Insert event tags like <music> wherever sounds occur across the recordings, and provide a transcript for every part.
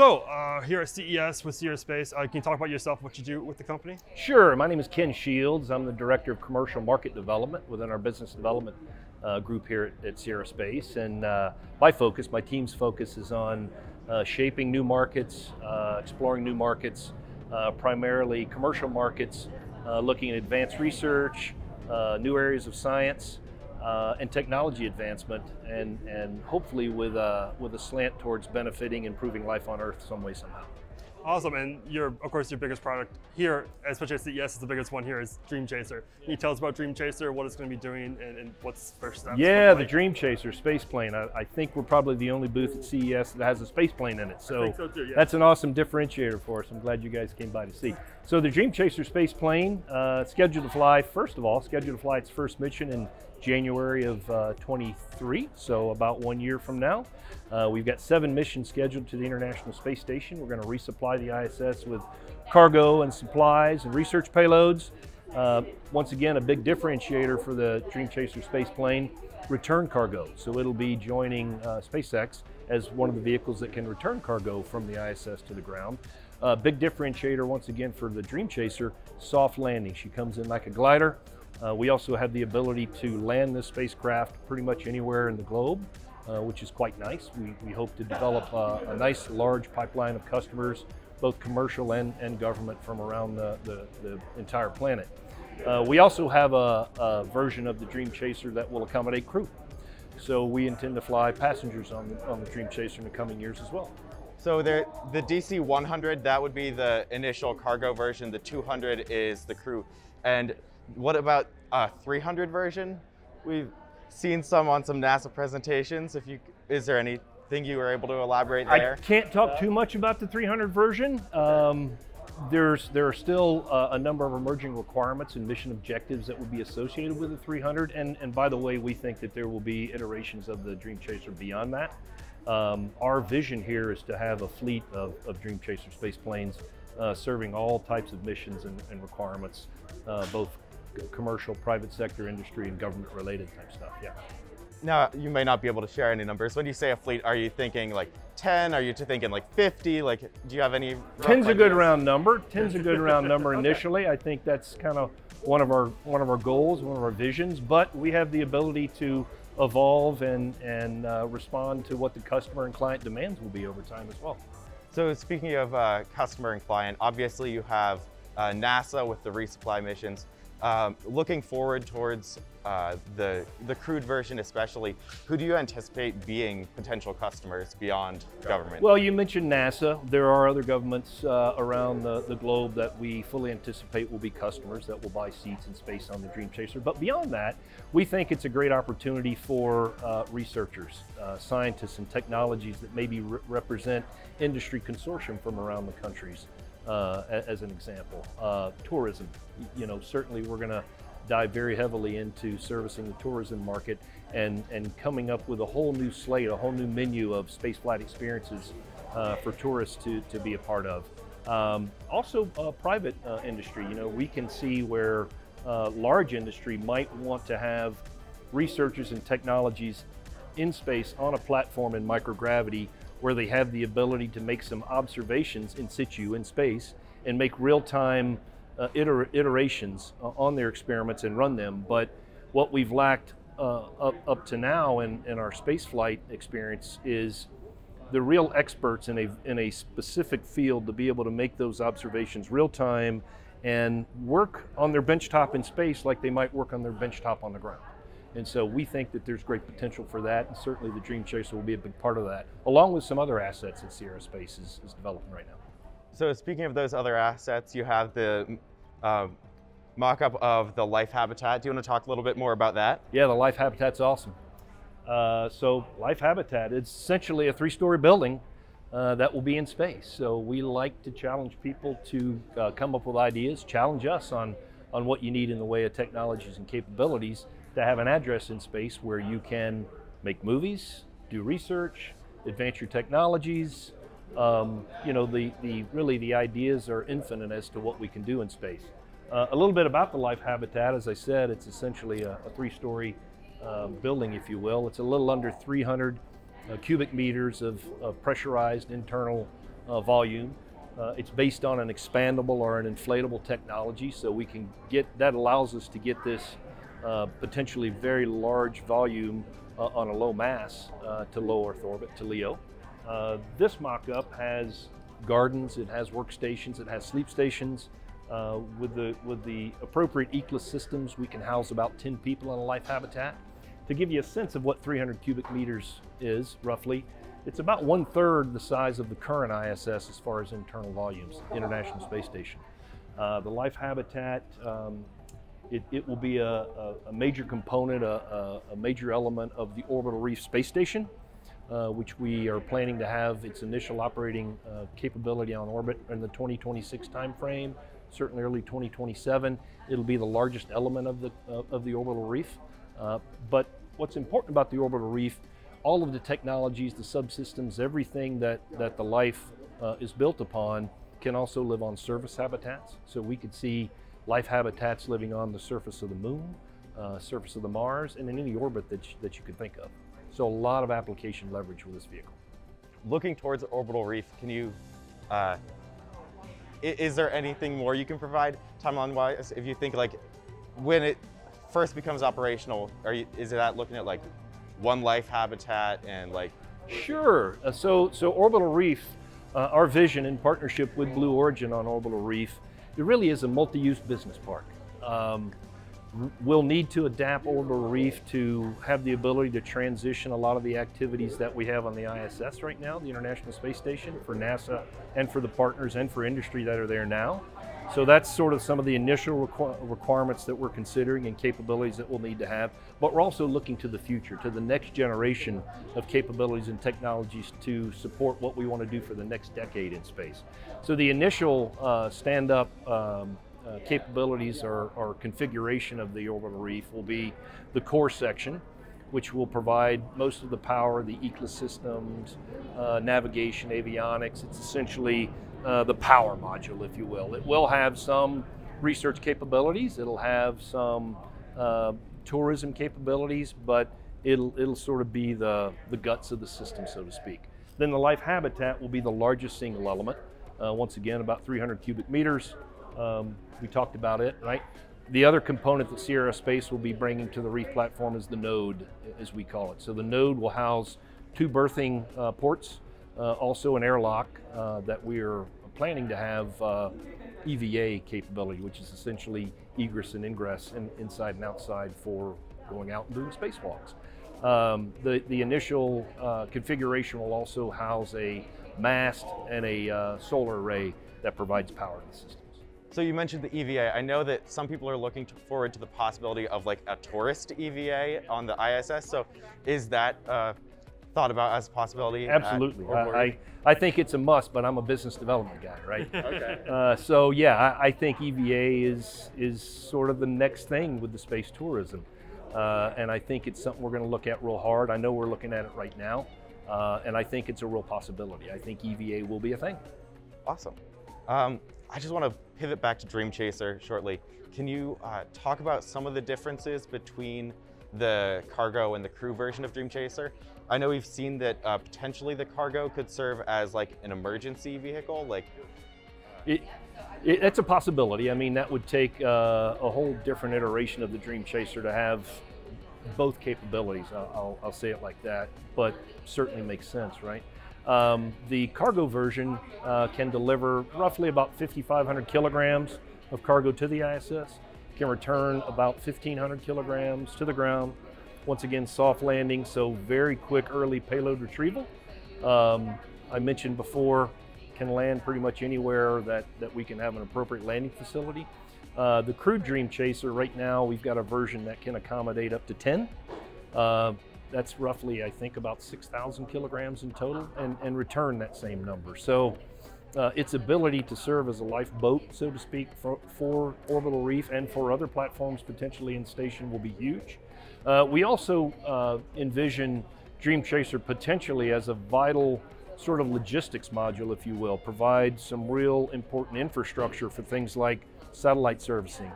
So, uh, here at CES with Sierra Space, uh, can you talk about yourself, what you do with the company? Sure. My name is Ken Shields. I'm the Director of Commercial Market Development within our business development uh, group here at, at, Sierra Space. And uh, my focus, my team's focus is on uh, shaping new markets, uh, exploring new markets, primarily commercial markets, looking at advanced research, new areas of science, uh, and technology advancement, and, and hopefully with a, with a slant towards benefiting, improving life on Earth some way, somehow. Awesome, and your, of course, your biggest product here, especially at CES, is the biggest one here is Dream Chaser. Can you tell us about Dream Chaser, what it's going to be doing, and, and what's first steps? Yeah, the Dream Chaser space plane. I, I, think we're probably the only booth at CES that has a space plane in it. So, so too, yeah. that's an awesome differentiator for us. I'm glad you guys came by to see. So the Dream Chaser space plane, uh, scheduled to fly, first of all, scheduled to fly its first mission in January of uh, 23, so about one year from now. Uh, we've got seven missions scheduled to the International Space Station. We're going to resupply the ISS with cargo and supplies and research payloads. Uh, once again, a big differentiator for the Dream Chaser space plane, return cargo. So it'll be joining uh, SpaceX as one of the vehicles that can return cargo from the ISS to the ground. Uh, big differentiator once again for the Dream Chaser, soft landing. She comes in like a glider. Uh, we also have the ability to land this spacecraft pretty much anywhere in the globe, uh, which is quite nice. We, we hope to develop a nice large pipeline of customers, both commercial and, and government from around the, the, the entire planet. Uh, we also have a, a, version of the Dream Chaser that will accommodate crew. So we intend to fly passengers on the, on the Dream Chaser in the coming years as well. So there, the DC-100, that would be the initial cargo version. The 200 is the crew. And what about a 300 version? We've seen some on some NASA presentations. If you, is there anything you were able to elaborate there? I can't talk too much about the 300 version. Um, there's there are still uh, a number of emerging requirements and mission objectives that would be associated with the 300. And and by the way, we think that there will be iterations of the Dream Chaser beyond that. Um, our vision here is to have a fleet of, of Dream Chaser space planes uh, serving all types of missions and, and requirements, uh, both commercial, private sector, industry, and government related type stuff, yeah. Now, you may not be able to share any numbers. When you say a fleet, are you thinking like 10? Are you thinking like 50? Like, do you have any? 10's <laughs> a good round number. 10's a good round number initially. okay. I think that's kind of one of our one of our goals, one of our visions. But we have the ability to evolve and and uh, respond to what the customer and client demands will be over time as well. So speaking of uh, customer and client, obviously you have uh, NASA with the resupply missions. Um, looking forward towards uh, the, the crewed version especially, who do you anticipate being potential customers beyond government? Well, you mentioned NASA. There are other governments uh, around the, the globe that we fully anticipate will be customers that will buy seats and space on the Dream Chaser. But beyond that, we think it's a great opportunity for uh, researchers, uh, scientists, and technologies that maybe re represent industry consortium from around the countries uh, as an example. Uh, tourism, you know, certainly we're going to dive very heavily into servicing the tourism market and, and coming up with a whole new slate, a whole new menu of spaceflight experiences uh, for tourists to, to be a part of. Um, also, uh, private uh, industry, you know, we can see where uh, large industry might want to have researchers and technologies in space on a platform in microgravity where they have the ability to make some observations in situ in space and make real-time uh, iter iterations uh, on their experiments and run them. But what we've lacked uh, up, up to now in, in our spaceflight experience is the real experts in a, in a specific field to be able to make those observations real time and work on their benchtop in space like they might work on their benchtop on the ground. And so we think that there's great potential for that, and certainly the Dream Chaser will be a big part of that, along with some other assets that Sierra Space is, is developing right now. So speaking of those other assets, you have the uh, mock-up of the life habitat. Do you want to talk a little bit more about that? Yeah, the life habitat's awesome. Uh, so life habitat, it's essentially a three-story building uh, that will be in space. So we like to challenge people to uh, come up with ideas, challenge us on, on what you need in the way of technologies and capabilities to have an address in space where you can make movies, do research, advance your technologies. Um, you know, the, the really the ideas are infinite as to what we can do in space. Uh, a little bit about the life habitat, as I said, it's essentially a, a three-story uh, building, if you will. It's a little under 300 uh, cubic meters of, of pressurized internal uh, volume. Uh, it's based on an expandable or an inflatable technology, so we can get that allows us to get this uh, potentially very large volume uh, on a low mass uh, to low Earth orbit to LEO. Uh, this mock-up has gardens, it has workstations, it has sleep stations. Uh, with the with the appropriate ECLSS systems, we can house about 10 people in a life habitat. To give you a sense of what 300 cubic meters is, roughly, it's about one third the size of the current ISS as far as internal volumes, International Space Station. Uh, the life habitat, um, it, it, will be a, a, a major component, a, a, major element of the Orbital Reef Space Station, uh, which we are planning to have its initial operating uh, capability on orbit in the 2026 timeframe, certainly early 2027. It'll be the largest element of the, uh, of the orbital reef. Uh, but what's important about the orbital reef, all of the technologies, the subsystems, everything that, that the life uh, is built upon can also live on surface habitats. So we could see life habitats living on the surface of the moon, uh, surface of the Mars, and in any orbit that you, that you could think of. So a lot of application leverage with this vehicle. Looking towards the orbital reef, can you uh, is there anything more you can provide timeline-wise? If you think like when it first becomes operational, are you, is it that looking at like one life habitat and like? Sure. Uh, so so Orbital Reef, uh, our vision in partnership with Blue Origin on Orbital Reef, it really is a multi-use business park. Um, We'll need to adapt Orbital Reef to have the ability to transition a lot of the activities that we have on the ISS right now, the International Space Station, for NASA and for the partners and for industry that are there now. So that's sort of some of the initial requ requirements that we're considering and capabilities that we'll need to have. But we're also looking to the future, to the next generation of capabilities and technologies to support what we want to do for the next decade in space. So the initial uh, stand-up um, uh, capabilities or, or, configuration of the orbital reef will be the core section, which will provide most of the power, the ECLSS systems, uh, navigation, avionics. It's essentially uh, the power module, if you will. It will have some research capabilities. It'll have some uh, tourism capabilities, but it'll, it'll sort of be the, the guts of the system, so to speak. Then the life habitat will be the largest single element. Uh, once again, about 300 cubic meters. Um, we talked about it, right? The other component that Sierra Space will be bringing to the reef platform is the node, as we call it. So the node will house two berthing uh, ports, also an airlock uh, that we are planning to have uh, EVA capability, which is essentially egress and ingress in, inside and outside for going out and doing spacewalks. Um, the, the initial uh, configuration will also house a mast and a uh, solar array that provides power to the system. So you mentioned the EVA. I know that some people are looking to forward to the possibility of like a tourist EVA on the ISS. So is that uh, thought about as a possibility? Absolutely. I, I, I, think it's a must, but I'm a business development guy, right? <laughs> okay. Uh, so yeah, I, I, think EVA is is sort of the next thing with the space tourism, uh, and I think it's something we're going to look at real hard. I know we're looking at it right now, uh, and I think it's a real possibility. I think EVA will be a thing. Awesome. Um, I just want to pivot back to Dream Chaser shortly. Can you uh, talk about some of the differences between the cargo and the crew version of Dream Chaser? I know we've seen that uh, potentially the cargo could serve as like an emergency vehicle, like. It, it, it's a possibility. I mean, that would take uh, a whole different iteration of the Dream Chaser to have both capabilities. I'll, I'll, I'll say it like that, but certainly makes sense, right? Um, the cargo version uh, can deliver roughly about 5,500 kilograms of cargo to the ISS, can return about 1,500 kilograms to the ground. Once again, soft landing, so very quick early payload retrieval. Um, I mentioned before, can land pretty much anywhere that, that we can have an appropriate landing facility. Uh, the Crew Dream Chaser, right now, we've got a version that can accommodate up to 10. Uh, that's roughly, I think, about 6,000 kilograms in total and, and return that same number. So uh, its ability to serve as a lifeboat, so to speak, for, for, Orbital Reef and for other platforms potentially in station will be huge. Uh, we also uh, envision Dream Chaser potentially as a vital sort of logistics module, if you will, provide some real important infrastructure for things like satellite servicing,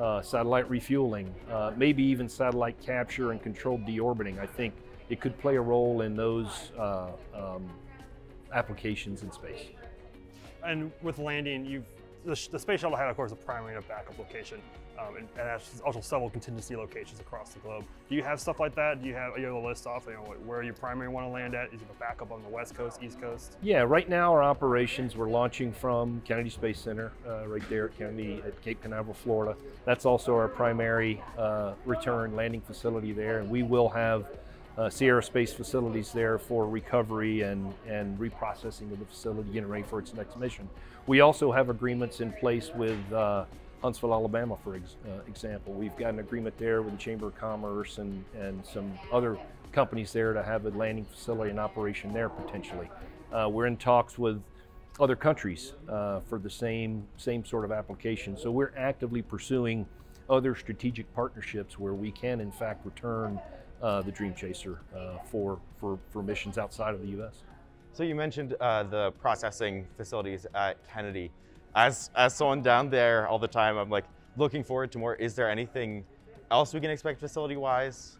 uh, satellite refueling, uh, maybe even satellite capture and controlled deorbiting. I think it could play a role in those uh, um, applications in space. And with landing, you've the, the space shuttle had, of course, a primary and a backup location, um, and, and also several contingency locations across the globe. Do you have stuff like that? Do you have you able to list off you know, where your primary want to land at? Is it a backup on the west coast, east coast? Yeah, right now our operations we're launching from Kennedy Space Center, uh, right there at Kennedy at Cape Canaveral, Florida. That's also our primary uh, return landing facility there, and we will have uh, Sierra Space facilities there for recovery and, and reprocessing of the facility, getting ready for its next mission. We also have agreements in place with uh, Huntsville, Alabama, for ex uh, example. We've got an agreement there with the Chamber of Commerce and, and some other companies there to have a landing facility in operation there potentially. Uh, we're in talks with other countries uh, for the same, same sort of application. So we're actively pursuing other strategic partnerships where we can in fact return uh, the Dream Chaser uh, for, for, for missions outside of the U.S. So you mentioned uh, the processing facilities at Kennedy. As, as someone down there all the time, I'm like looking forward to more. Is there anything else we can expect facility-wise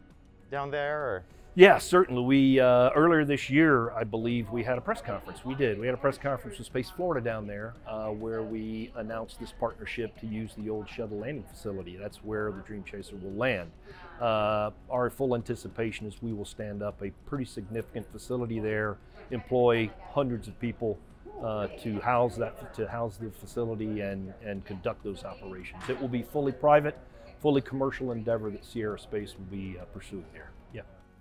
down there? Or? Yeah, certainly. We uh, earlier this year, I believe, we had a press conference. We did. We had a press conference with Space Florida down there, uh, where we announced this partnership to use the old shuttle landing facility. That's where the Dream Chaser will land. Uh, our full anticipation is we will stand up a pretty significant facility there, employ hundreds of people uh, to house that to house the facility and and conduct those operations. It will be fully private, fully commercial endeavor that Sierra Space will be uh, pursuing there.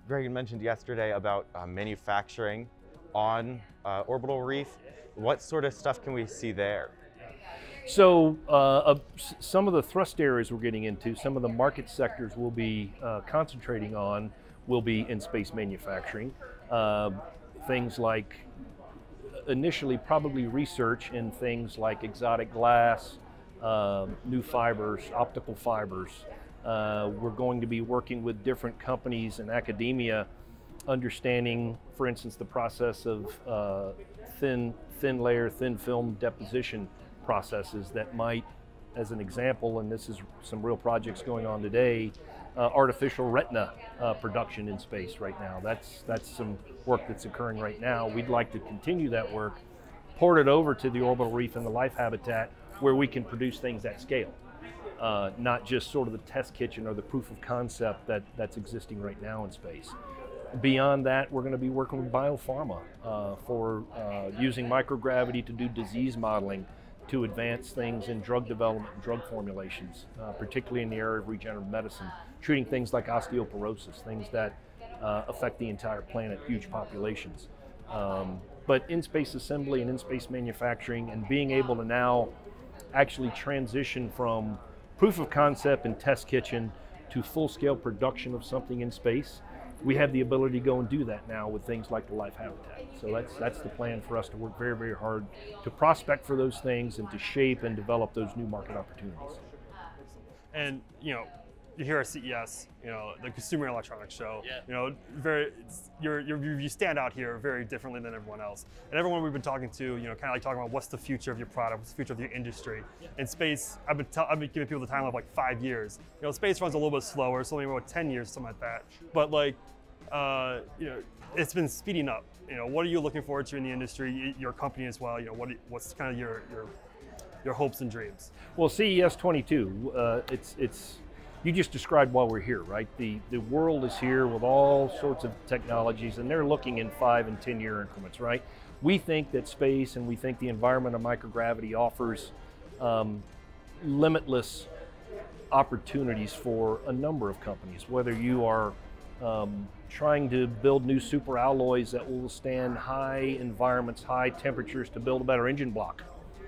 Greg mentioned yesterday about uh, manufacturing on uh, Orbital Reef. What sort of stuff can we see there? So uh, some of the thrust areas we're getting into, some of the market sectors we'll be uh, concentrating on will be in space manufacturing. Uh, things like initially probably research in things like exotic glass, um, new fibers, optical fibers, uh, we're going to be working with different companies and academia, understanding, for instance, the process of uh, thin, thin layer, thin film deposition processes that might, as an example, and this is some real projects going on today, uh, artificial retina uh, production in space right now. That's, that's some work that's occurring right now. We'd like to continue that work, port it over to the orbital reef and the life habitat where we can produce things at scale uh, not just sort of the test kitchen or the proof of concept that, that's existing right now in space. Beyond that, we're going to be working with biopharma uh, for uh, using microgravity to do disease modeling to advance things in drug development and drug formulations, uh, particularly in the area of regenerative medicine, treating things like osteoporosis, things that uh, affect the entire planet, huge populations. Um, but in space assembly and in space manufacturing, and being able to now actually transition from proof of concept and test kitchen to full scale production of something in space, we have the ability to go and do that now with things like the life habitat. So that's that's the plan for us to work very very hard to prospect for those things and to shape and develop those new market opportunities. And you know, you hear at CES, you know, the Consumer Electronics Show. Yeah. You know, very, you're, you're, you stand out here very differently than everyone else. And everyone we've been talking to, you know, kind of like talking about what's the future of your product, what's the future of your industry. Yeah. In space, I've been, I've been giving people the time of like five years. You know, space runs a little bit slower, so maybe about 10 years, something like that. But like, uh, you know, it's been speeding up. You know, what are you looking forward to in the industry, your company as well? You know, what, what's kind of your, your, your hopes and dreams? Well, CES 22, uh, it's, it's, you just described why we're here, right? The, the world is here with all sorts of technologies and they're looking in five and 10 year increments, right? We think that space and we think the environment of microgravity offers um, limitless opportunities for a number of companies, whether you are um, trying to build new super alloys that will withstand high environments, high temperatures to build a better engine block,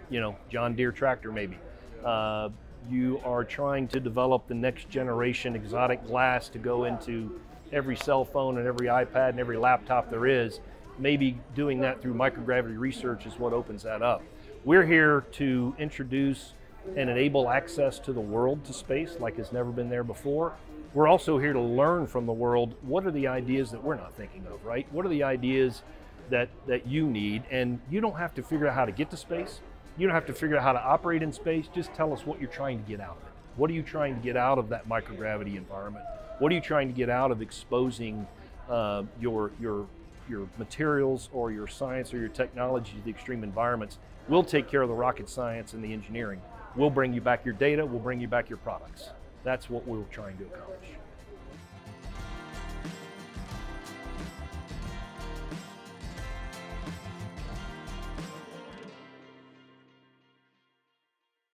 you know, John Deere tractor maybe. Uh, you are trying to develop the next generation exotic glass to go into every cell phone and every iPad and every laptop there is, maybe doing that through microgravity research is what opens that up. We're here to introduce and enable access to the world to space like has never been there before. We're also here to learn from the world what are the ideas that we're not thinking of, right? What are the ideas that, that you need? And you don't have to figure out how to get to space. You don't have to figure out how to operate in space. Just tell us what you're trying to get out of it. What are you trying to get out of that microgravity environment? What are you trying to get out of exposing uh, your your your materials or your science or your technology to the extreme environments? We'll take care of the rocket science and the engineering. We'll bring you back your data. We'll bring you back your products. That's what we we're trying to accomplish.